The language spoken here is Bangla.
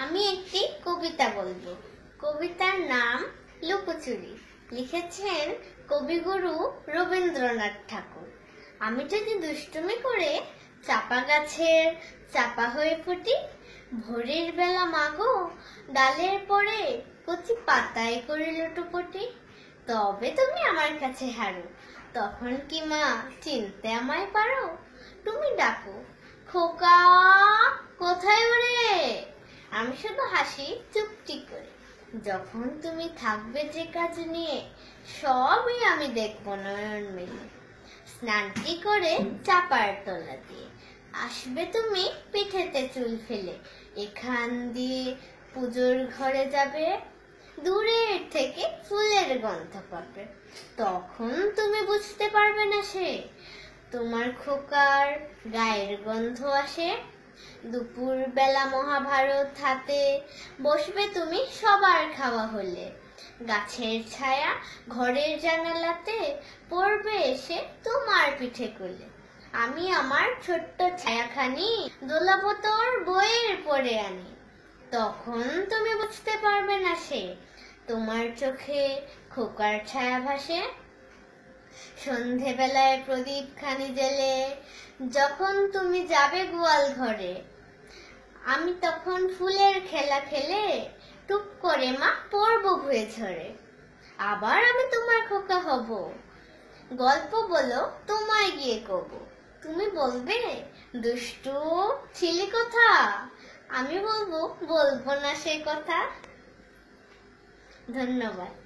আমি একটি কবিতা বলব। কবিতার নাম লুকোচুরি। লিখেছেন কবিগুরু রবীন্দ্রনাথ ঠাকুর। আমি যদি দুষ্টুমি করে চাপা গাছের চাপা হয়ে ফুটি, ভোরের বেলা মাগো, ডালের পরে কচি পাতায় করে লুটোপুটি তবে তুমি আমার কাছে হারো। তখন কি মা চিনতে আমায় পারো? তুমি ডাকো, খোকা, কোথায় আমি শুধু হাসি, চুপটি করে। যখন তুমি থাকবে যে কাজ নিয়ে, সবই আমি দেখব নয়ন মিলে। স্নানটি করে? চাপার তলা দিয়ে। আসবে তুমি পিঠেতে চুল ফেলে। এখান দিয়ে পুজোর ঘরে যাবে। দূরের থেকে ফুলের গন্ধ পাবে। তখন তুমি বুঝতে পারবে না সে। তোমার খোকার গায়ের গন্ধ আসে। দুপুর বেলা মহাভারত হাতে বসবে তুমি সবার খাওয়া হলে। গাছের ছায়া ঘরের জানালাতে পড়বে এসে তোমার পিঠে কোলে। আমি আমার ছোট্ট ছায়াখানি দোলাবো তোর বইয়ের পরে আনি। তখন তুমি বুঝতে পারবে না সে। তোমার চোখে খোকার ছায়া ভাসে সন্ধেবেলায় প্রদীপ খানি জেলে যখন তুমি যাবে গোয়াল ঘরে, আমি তখন ফুলের খেলা খেলে টুক করে মা পড়ব ভুয়ে ঝরে। আবার আমি তোমার খোকা হব। গল্প বলো, তোমায় গিয়ে কব। তুমি বলবে, দুষ্টু, ছিলি কথা? আমি বলব বলব না সে কথা। ধন্যবাদ।